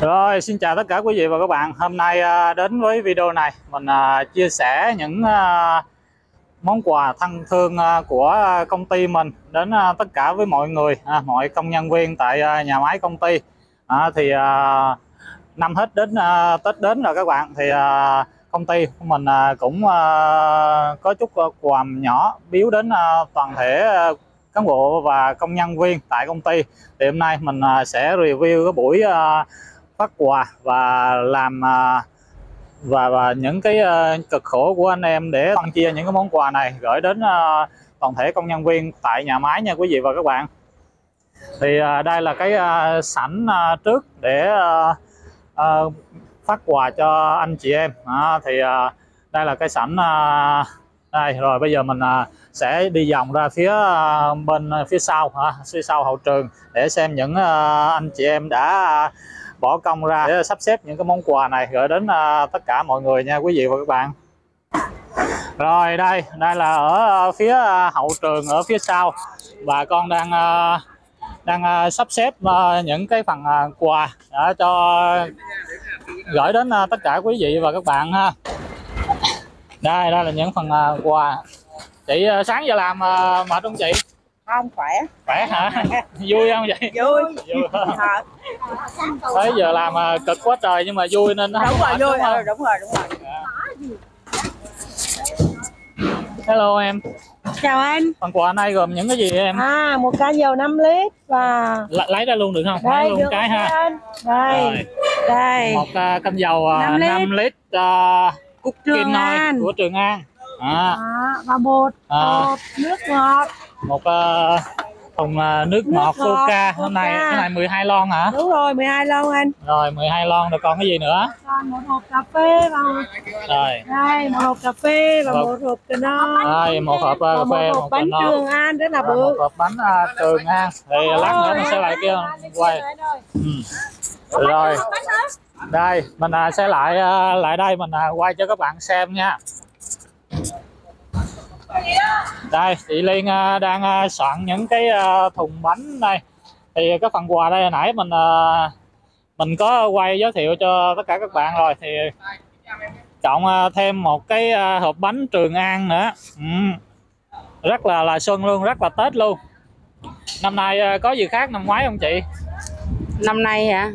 Rồi, xin chào tất cả quý vị và các bạn. Hôm nay à, đến với video này mình à, chia sẻ những à, món quà thân thương của công ty mình đến tất cả với mọi người, mọi công nhân viên tại nhà máy công ty. À, thì năm hết đến Tết đến rồi các bạn thì công ty mình cũng có chút quà nhỏ biếu đến toàn thể cán bộ và công nhân viên tại công ty. Thì hôm nay mình à, sẽ review cái buổi à, phát quà và làm à, và và những cái cực khổ của anh em để phân chia những cái món quà này gửi đến toàn thể công nhân viên tại nhà máy nha quý vị và các bạn thì đây là cái sảnh trước để phát quà cho anh chị em à, thì đây là cái sảnh đây, rồi bây giờ mình à, sẽ đi vòng ra phía à, bên à, phía sau phía sau hậu trường để xem những anh chị em đã bỏ công ra để sắp xếp những cái món quà này. Gửi đến tất cả mọi người nha, quý vị và các bạn. Rồi, đây đây là ở phía hậu trường ở phía sau. Bà con đang đang sắp xếp những cái phần quà để cho gửi đến tất cả quý vị và các bạn ha đây đây là những phần à, quà. Chị à, sáng giờ làm à, mệt không chị? Không khỏe. Khỏe hả? Vui không vậy vui. Tới giờ làm à, cực quá trời nhưng mà vui nên nó đúng không rồi vui. đúng ừ, đúng rồi đúng rồi. Hello em. Chào anh. phần quà này gồm những cái gì em? À, một can dầu 5 lít và L- lấy ra luôn được không? Lấy đây luôn được cái ha. anh? Đây. Rồi. Đây. một à, canh dầu uh, 5 5 lít, lít. uh, cúc Trường kim noi An. của Trường An à, Đó, và bột, À. bột nước ngọt. một uh, thùng à, nước ngọt ngọt Coca hôm nay cái này 12 lon hả Đúng rồi, 12 lon anh. rồi 12 lon rồi còn cái gì nữa Còn một hộp cà phê và một rồi đây, một hộp cà phê và Hộp. một hộp cà no. đây một hộp uh, Và cà một phê hộp một bánh cà no Trường An rất là Rồi, một bự. hộp bánh à, Trường An thì lát nữa mình sẽ lại kia quay ừ. rồi đây, mình à, sẽ lại à, lại đây, mình à, quay cho các bạn xem nha. Đây, chị Liên đang soạn những cái thùng bánh đây thì cái phần quà đây hồi nãy mình mình có quay giới thiệu cho tất cả các bạn rồi. Thì cộng thêm một cái hộp bánh Trường An nữa. Ừ. rất là là xuân luôn, rất là Tết luôn. Năm nay có gì khác năm ngoái không chị? Năm nay hả?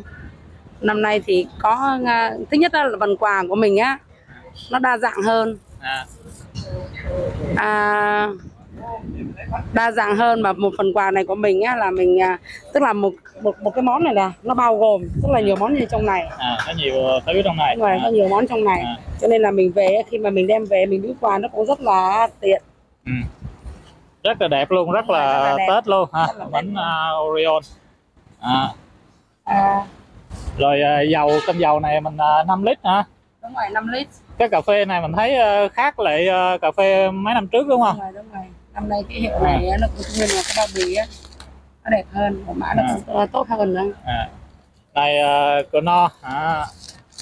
Năm nay thì có à, thứ nhất là phần quà của mình á nó đa dạng hơn. À, à, đa dạng hơn và một phần quà này của mình á là mình à, tức là một một một cái món này là nó bao gồm rất là nhiều món như trong này. À có nhiều thứ trong này. Đúng rồi có nhiều món trong này. À. cho nên là mình về khi mà mình đem về mình biếu quà nó cũng rất là tiện. Ừ. rất là đẹp luôn rất là, rất là đẹp. Tết luôn ha. Bánh uh, Orion. À. à, rồi à, dầu cơm dầu này mình uh, 5 lít hả? Đúng rồi 5 lít. Cái cà phê này mình thấy ờ, khác lại cà phê mấy năm trước đúng không? Đúng rồi đúng rồi. Năm nay cái hiệu này á, nó cũng nguyên là cái bao bì á. Nó đẹp hơn và mã nó À. cũng tốt hơn nữa. À. này uh, no à,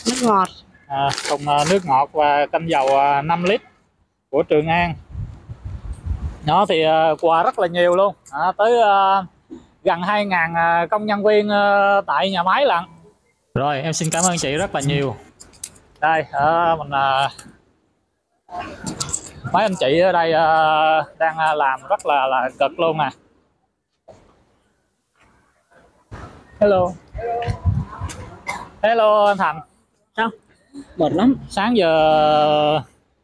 nước ngọt. À, thùng nước ngọt và canh dầu uh, 5 lít của Trường An. Nó thì quà rất là nhiều luôn. À, tới gần 2.000 ờ, công nhân viên tại nhà máy lận rồi em xin cảm ơn chị rất là nhiều. Đây ờ, mình ờ, mấy anh chị ở đây ờ, đang làm rất là là cực luôn nè hello. Hello anh Thành. Sao? Mệt lắm. Sáng giờ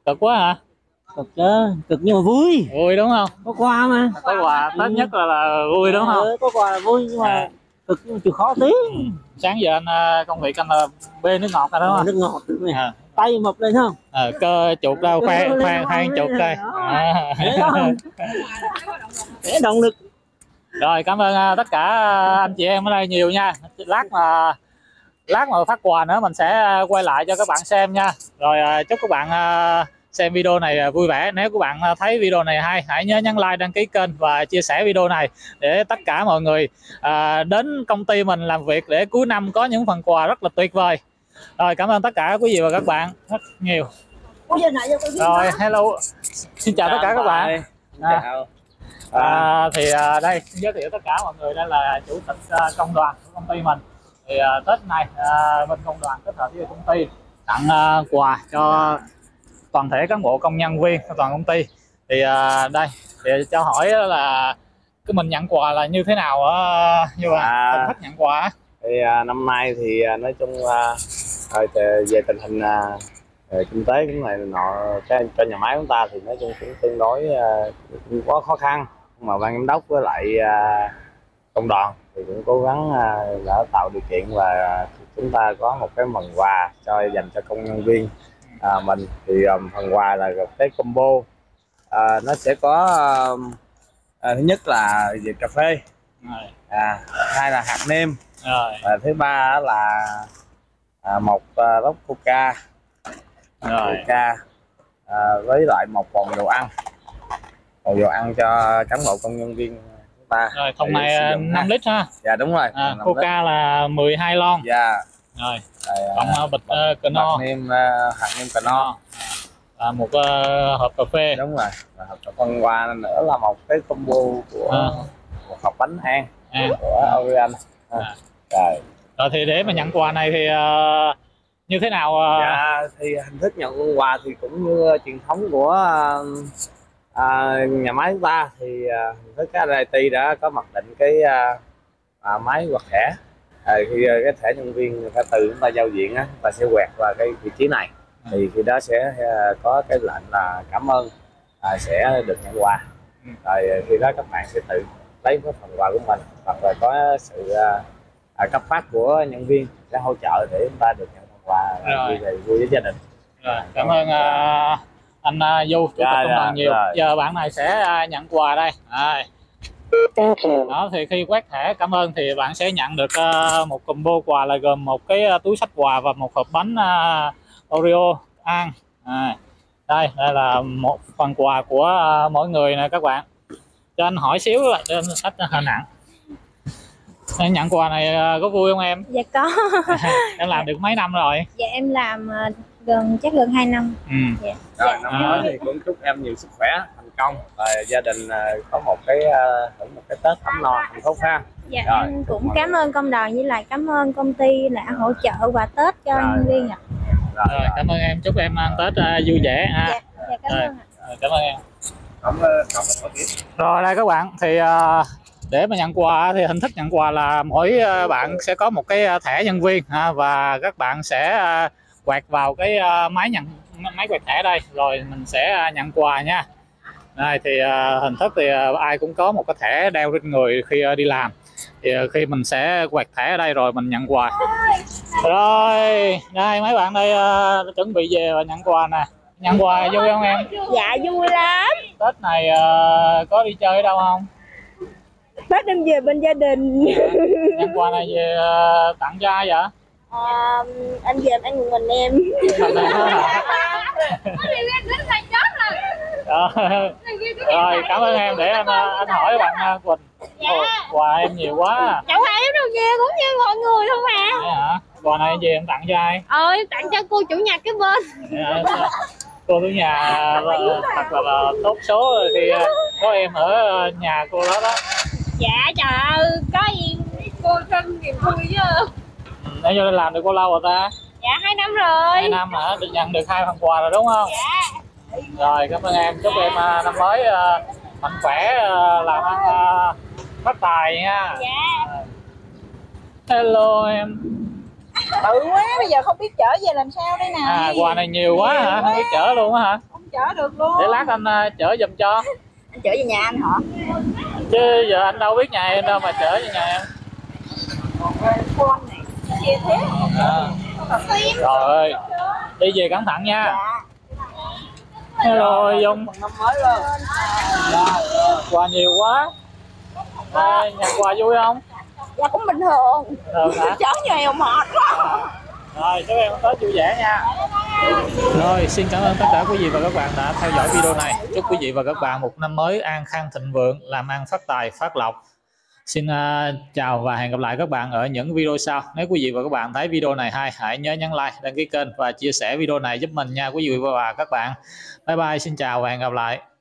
cực quá hả? Cực chứ cực nhưng mà vui. Vui đúng không? Có quà mà. Có quà tết nhất là, là vui đúng không? có quà là vui nhưng mà À. cực chịu khó tí. Sáng giờ anh ờ, công việc anh là bê nước ngọt rồi đúng không? Nước ngọt nữa này. à, tay mập lên không? Ờ, cơ chuột đâu? Khoan khoan khoan chuột đây. À. Để động lực. Rồi cảm ơn ờ, tất cả anh chị em ở đây nhiều nha. Lát mà lát mà phát quà nữa mình sẽ ờ, quay lại cho các bạn xem nha. Rồi chúc các bạn xem video này ờ, vui vẻ. Nếu các bạn ờ, thấy video này hay hãy nhớ nhấn like đăng ký kênh và chia sẻ video này để tất cả mọi người à, đến công ty mình làm việc để cuối năm có những phần quà rất là tuyệt vời. Rồi cảm ơn tất cả quý vị và các bạn rất nhiều. Rồi hello. Xin chào tất cả các bạn. À. À, thì à, đây xin giới thiệu tất cả mọi người. Đây là chủ tịch à, công đoàn của công ty mình. Thì thì à, tết này à, bên công đoàn kết hợp với công ty tặng à, quà cho toàn thể cán bộ công nhân viên của toàn công ty. Thì à, đây thì cho hỏi là cái mình nhận quà là như thế nào á như là À. hình thức nhận quà thì à, năm nay thì à, nói chung à, về tình hình à, về kinh tế cũng này nọ cái cho nhà máy chúng ta thì nói chung cũng tương đối à, cũng có khó khăn. Mà ban giám đốc với lại à, công đoàn thì cũng cố gắng à, đã tạo điều kiện và chúng ta có một cái phần quà cho dành cho công nhân viên à, mình thì à, phần quà là cái combo. À, nó sẽ có à, à, thứ nhất là về cà phê. Rồi. À, hai là hạt nêm. Rồi. Và thứ ba là à, một à, lốc coca. Rồi. Coca à, với lại một vòng dầu ăn. Vòng dầu ăn cho cán bộ công nhân viên chúng ta rồi thùng này sử à, dụng 5 ha. lít ha. Dạ đúng rồi à, năm lít. coca là 12 lon. Dạ rồi. Cộng à, à, bịch uh, cờ no. nêm à, hạt nêm cà no. À, một ờ, hộp cà phê. Đúng rồi. Và hợp phần quà nữa là một cái combo của À. một hộp bánh an à. của Orion. À. À. rồi. Rồi thì để mà nhận quà này thì ờ, như thế nào ờ, Dạ, thì hình thức nhận quà thì cũng như truyền thống của à, à, nhà máy chúng ta thì à, hình thức RIT đã có mặc định cái à, à, máy quẹt thẻ à, khi à, cái thẻ nhân viên ta từ chúng ta giao diện á ta sẽ quẹt vào cái vị trí này thì khi đó sẽ à, có cái lệnh là cảm ơn à, sẽ được nhận quà Ừ. rồi khi đó các bạn sẽ tự lấy cái phần quà của mình hoặc là có sự à, cấp phát của nhân viên sẽ hỗ trợ để chúng ta được nhận phần quà Rồi. về vui với gia đình rồi, cảm ơn ờ, anh ờ, Du chủ tịch công đoàn nhiều rồi. giờ bạn này sẽ ờ, nhận quà đây Rồi. Đó thì khi quét thẻ cảm ơn. Thì bạn sẽ nhận được ờ, một combo quà là gồm một cái ờ, túi sách quà và một hộp bánh ờ, Oreo ăn. À, đây đây là một phần quà của mỗi người nè các bạn. Cho anh hỏi xíu là trên sách hình nặng. Em nhận quà này có vui không em? Dạ có, em làm được mấy năm rồi? Dạ em làm gần chắc gần 2 năm. ừ. Dạ. rồi năm À. mới thì cũng chúc em nhiều sức khỏe công và gia đình à, có một cái à, hưởng một cái tết ấm no hạnh phúc ha Dạ Rồi, em cũng cảm ơn công đoàn với lại cảm ơn công ty đã hỗ trợ quà Tết cho Rồi. nhân viên ạ. rồi, rồi cảm ơn em chúc em ăn tết ờ, vui vẻ ha Dạ, dạ cảm Rồi. ơn. Rồi, cảm ơn em cảm ơn cảm ơn tiếp Rồi đây các bạn thì à, để mà nhận quà thì hình thức nhận quà là mỗi bạn sẽ có một cái thẻ nhân viên ha, và các bạn sẽ quẹt vào cái máy nhận máy quẹt thẻ đây rồi mình sẽ nhận quà nha. Đây thì à, hình thức thì à, ai cũng có một cái thẻ đeo trên người khi à, đi làm. Thì khi mình sẽ quẹt thẻ ở đây rồi mình nhận quà. Rồi, đây mấy bạn đây à, chuẩn bị về và nhận quà nè. Nhận quà vui không em? Dạ vui lắm. Tết này à, có đi chơi ở đâu không? Tết em về bên gia đình. Nhận quà này về ờ, tặng cho ai vậy? Ờ, anh về anh một mình em. Hả? Ờ, rồi cảm ơn em để anh ờ, anh hỏi bạn Quỳnh Ồ, quà em nhiều quá. Chẳng phải em đâu về cũng như mọi người không à quà này về em tặng cho ai Ờ em tặng cho cô chủ nhà cái bên? Sao? cô chủ nhà thật là, là tốt số rồi thì có em ở nhà cô đó đó Dạ trời ơi có em cô thân niềm vui chứ nãy giờ làm được bao lâu rồi ta? Dạ hai năm rồi. Hai năm hả? Được nhận được hai phần quà rồi đúng không? Rồi cảm ơn em. Chúc em ờ, năm mới ờ, mạnh khỏe ờ, làm ăn phát tài nha. Dạ. Hello em. Bự quá, bây giờ không biết chở về làm sao đây nè. à quà này nhiều quá hả? Không biết chở luôn á hả? Không chở được luôn. để lát anh chở giùm cho. Anh chở về nhà anh hả? chứ giờ anh đâu biết nhà em đâu mà chở về nhà em. Chia thế. à. rồi ơi đi về cẩn thận nha hello dung năm mới luôn quà nhiều quá à, nhận quà vui không Dạ cũng bình thường. hả Chở nhiều mệt quá. rồi chúc em tết vui vẻ nha rồi xin cảm ơn tất cả quý vị và các bạn đã theo dõi video này chúc quý vị và các bạn một năm mới an khang thịnh vượng làm ăn phát tài phát lộc xin uh, chào và hẹn gặp lại các bạn ở những video sau. Nếu quý vị và các bạn thấy video này hay hãy nhớ nhấn like đăng ký kênh và chia sẻ video này giúp mình nha quý vị và các bạn. Bye bye xin chào và hẹn gặp lại.